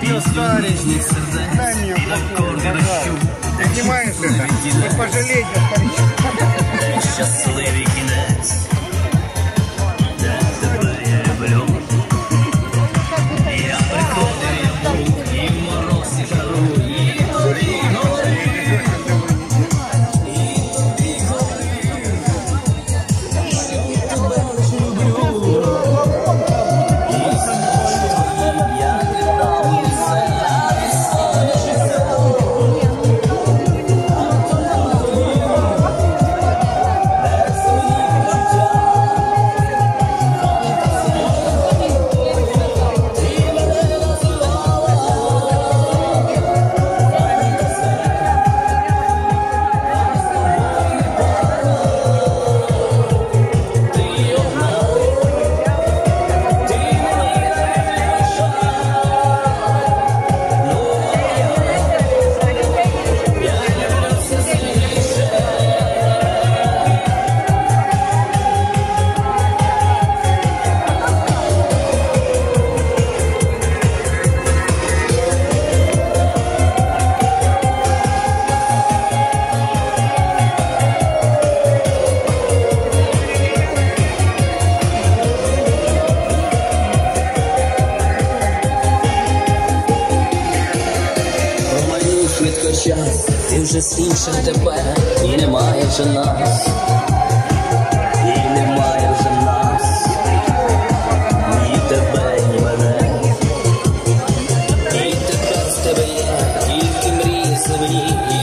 Пьеста резница, да, аккорды. Понимаешь это? Не пожалеть. швидко час, ти вже з іншим тебе і немає вже нас, і немає вже нас, ні тебе, ні мене, і тепер з тебе є, тільки мрії землі.